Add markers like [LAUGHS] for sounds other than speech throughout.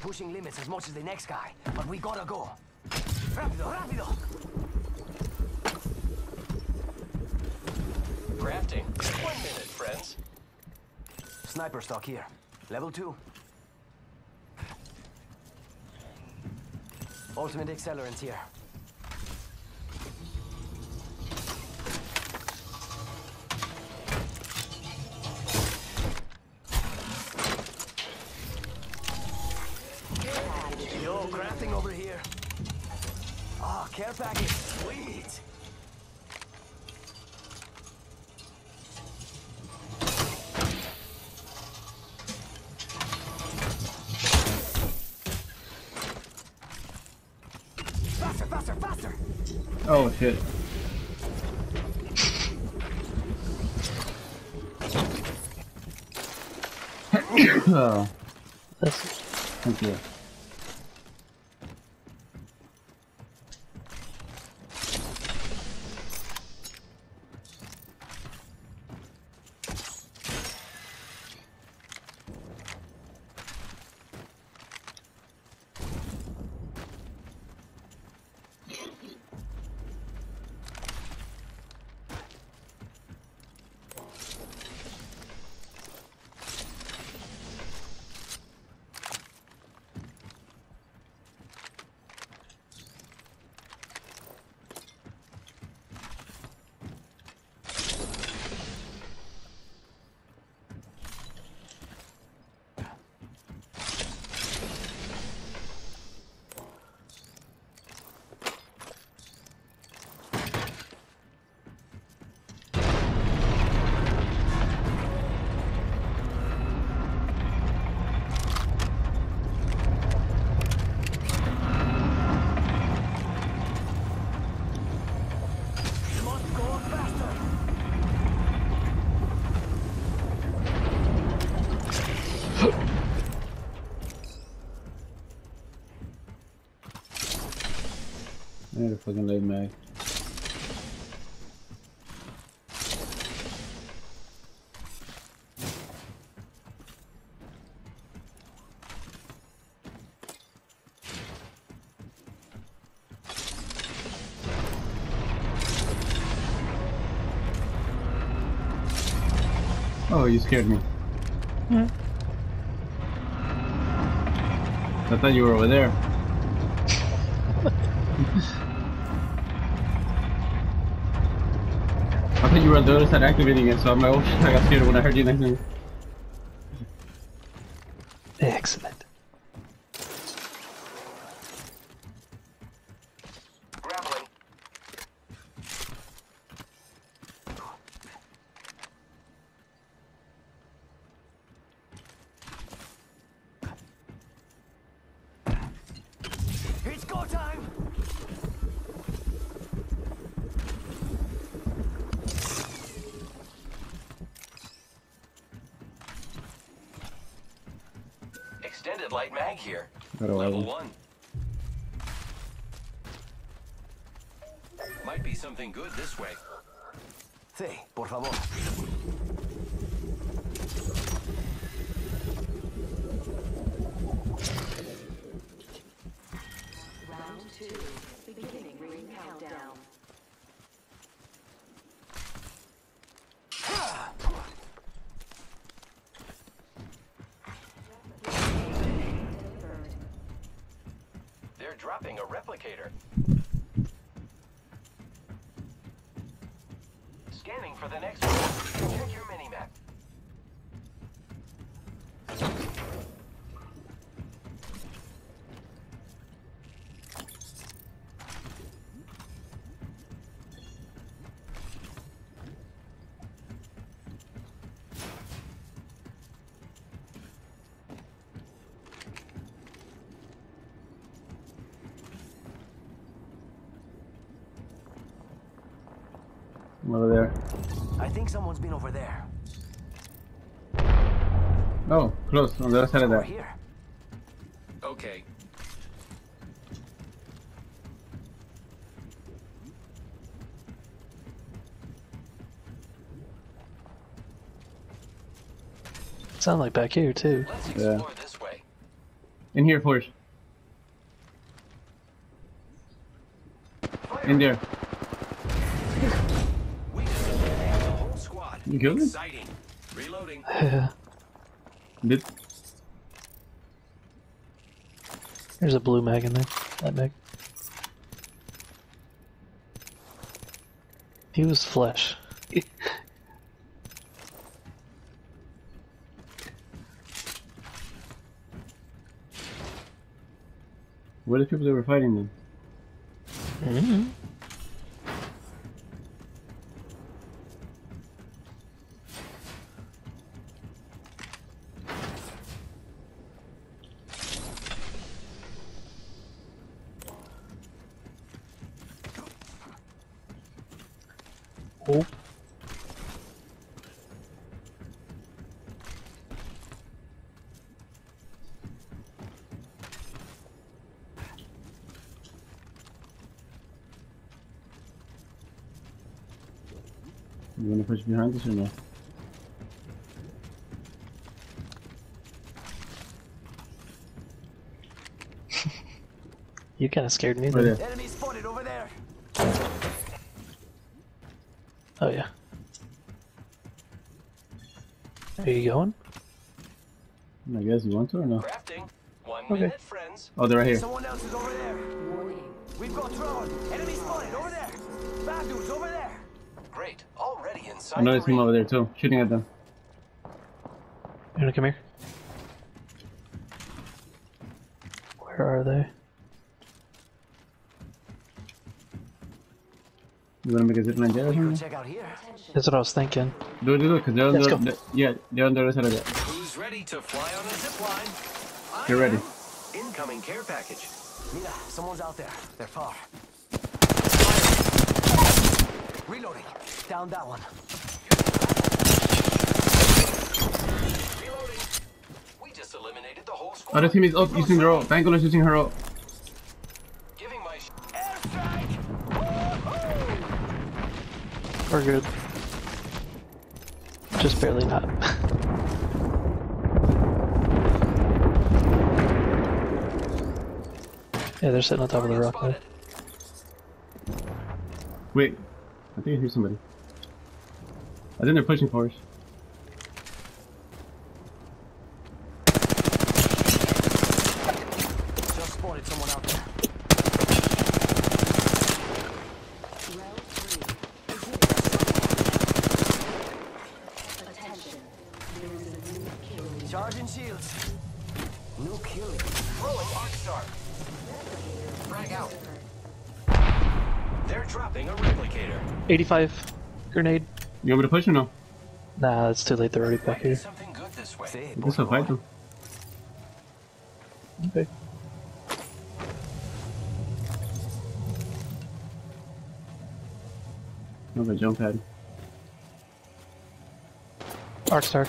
pushing limits as much as the next guy, but we gotta go. Rápido, rápido! Crafting. One minute, friends. Sniper stock here. Level 2. Ultimate accelerant here. Care package. Sweet. Faster, faster, faster! Oh shit. [COUGHS] oh, thank you. Must go faster! A fucking leave mag. Oh, you scared me. I thought you were over there. I thought you were on the other side activating it, so I'm like, oh shit, I got scared when I heard you next to me. Extended light mag here. Got a Level level. one. Might be something good this way. Sí, por favor. Round two, beginning ring countdown. They're dropping a replicator. Scanning for the next one. Check your minimap. I'm over there. I think someone's been over there. Oh, close, on the other side of Over that. here. Okay. Sound like back here too. Let's Yeah. this way. In here, Forge. In there. [LAUGHS] You killed him? Exciting. Reloading. [SIGHS] Yeah. Did There's a blue mag in there. That mag. He was flesh. what are the people that were fighting then? mm Oh. You push behind us or no? You kind of scared me. Right Then. there. Enemy spotted over there. Oh yeah. Are you going? I guess you want to or no? Crafting. One Okay. minute, friends. Oh, they're right here. Someone else is over there. We've got trouble. Enemy spotted over there. Bad dudes over there. Great. Already inside Another team over there too, shooting at them. You wanna come here? Where are they? You wanna make a zip line there or something? check out here. That's what I was thinking. Do it, do it, because they're on Let's the, go. the- yeah, they're on the other side of that. Who's ready to fly on a zip line? I Get ready. Incoming care package. Mira, someone's out there. They're far. Reloading. Down that one. Reloading. We just eliminated the whole squad. Other team is up using their ult. Bangle is using her ult. Giving my sh- We're good. Just barely not. [LAUGHS] yeah, they're sitting on top of the rock there. Wait, I think I hear somebody. I think they're pushing for us. Just spotted someone out there. Round three. Attention. There is a new kill. Charging shields. No killing. Rolling arc star. Frag out. They're dropping a replicator. 85 grenade. You want me to push or no? Nah, it's too late. They're already back here. something good this way. I guess I'll fight them. Okay. I have a jump pad. Arc star.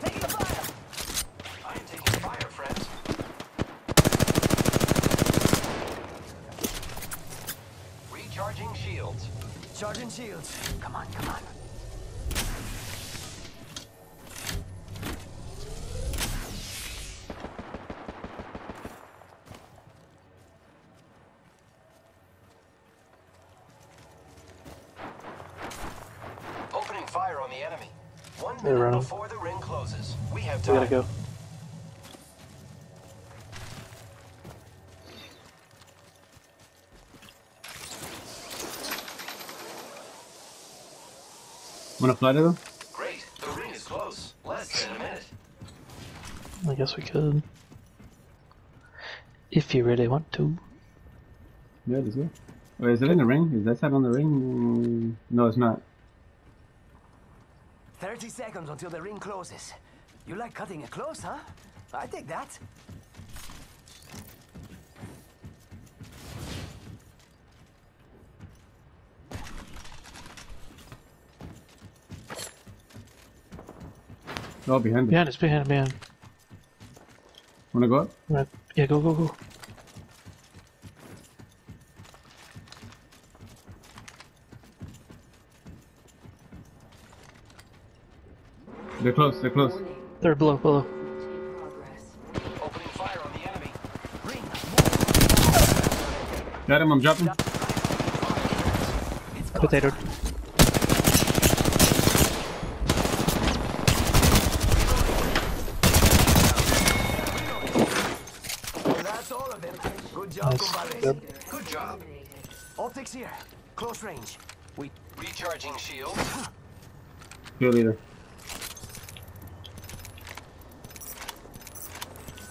Taking fire! I am taking fire, friends. Recharging shields. Charging shields. Come on, come on. Opening fire on the enemy. One They're minute running. before the ring closes. We have time. We gotta go. Wanna fly to them? Great. The ring is close. Less than a minute. I guess we could. If you really want to. Yeah, let's go. Wait, is it in the ring? Is that side on the ring? No, it's not. 30 seconds until the ring closes. You like cutting it close, huh? I take that. Oh, behind me. Behind us, behind, behind. Wanna go up? Yeah, go, go, go. They're close, they're close. They're below, below. Got him, I'm dropping. Potato. Good job, Nice. compadres. Good. Good job. Optics here. Close range. We Recharging shield. Kill leader.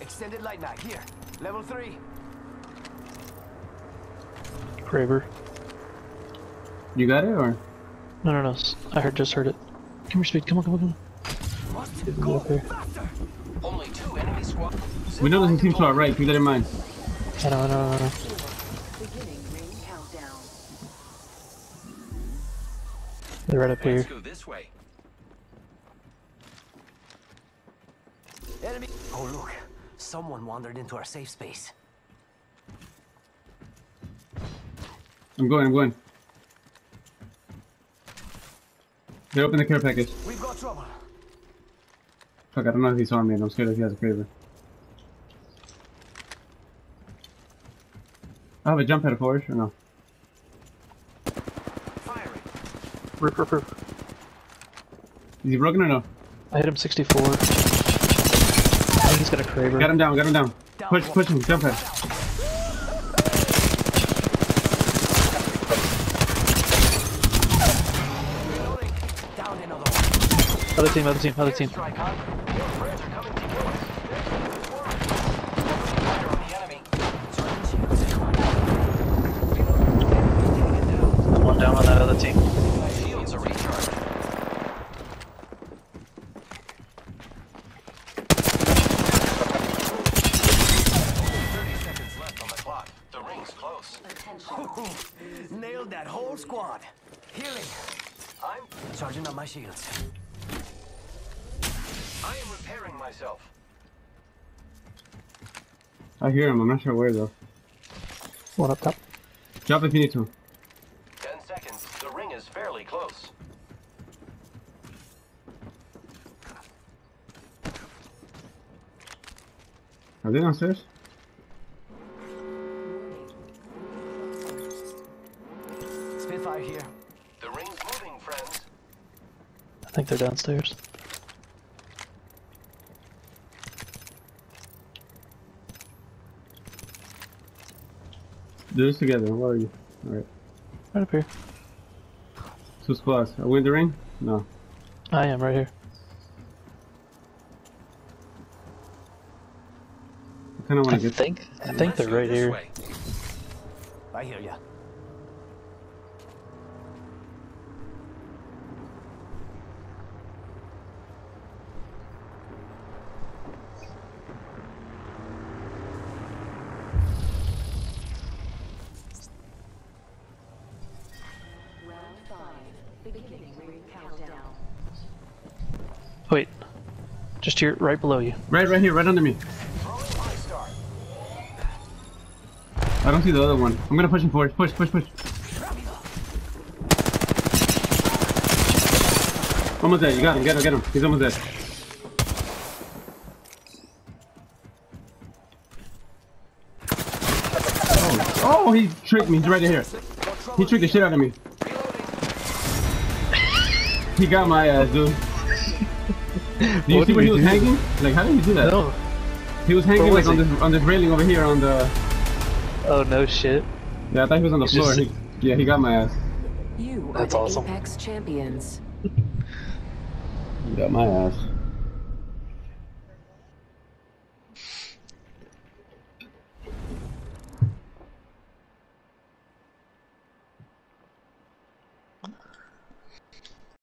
extended light mag here. Level three. Kraber. You got it or? No, no, no. s- I heard, just heard it. Come here, speed. Come on, come on, come on. Go go up here. Only two enemy squad. We know there's a team to our right, keep that in mind. I know, I know, I know. Beginning ring countdown. They're right up here. Let's go this way. Enemy. Oh look, someone wandered into our safe space. I'm going, I'm going. They open the care package. We've got trouble. Fuck, I don't know if he saw me and I'm scared if he has a Kraber. I have a jump pad for us or no? Firing. Rip, rip, rip. Is he broken or no? I hit him 64. I think he's got a Kraber. Got him down, got him down. Push, push him, jump pad. Reloading. Down another one. Other team, other team, other team. Strike on. Your friends are coming to kill us. Fire on the enemy. One down on that other team. Shields are recharged. Thirty seconds left on the clock. The ring's close. Attention. Nailed that whole squad. Healing. I'm Charging up my shields. I am repairing myself. I hear him, I'm not sure where though. One up top. Drop if you need to. Ten seconds. The ring is fairly close. Are they downstairs? ¿eh? Spitfire here. The ring's moving, friends. I think they're downstairs. Do this together, where are you? Alright. Right up here. Two squads. Are we in the ring? No. I am right here. I kinda I wanna get think. I think they're right here. way. I hear ya. Round five. Beginning countdown. Wait. Just here, right below you. Right, right here, right under me. I don't see the other one. I'm gonna push him forward. Push, push, push. Almost dead. You got him. Get him, get him. He's almost dead. Oh, oh he tricked me. He's right here. He tricked the shit out of me. He got my ass, dude. [LAUGHS] Do you What see where he was do? hanging? Like, how did he do that? No. He was hanging Where like on this on this railing over here on the. Oh no shit. Yeah, I thought he was on the He's floor. just- He, yeah, he got my ass. You That's are the awesome. Apex champions. He got my ass.